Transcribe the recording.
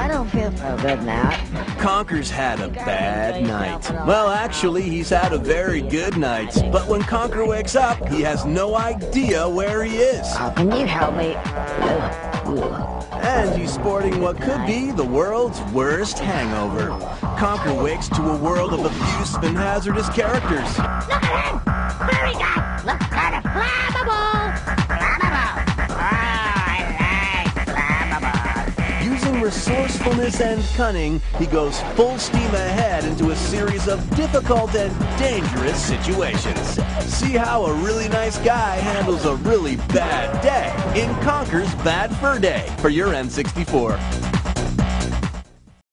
I don't feel so good now. Conker's had a bad night. Well, actually, he's had a very good night. But when Conker wakes up, he has no idea where he is. Oh, can you help me? And he's sporting what could be the world's worst hangover. Conker wakes to a world of abusive and hazardous characters. Look at him! Using resourcefulness and cunning, he goes full steam ahead into a series of difficult and dangerous situations. See how a really nice guy handles a really bad day in Conker's Bad Fur Day for your N64.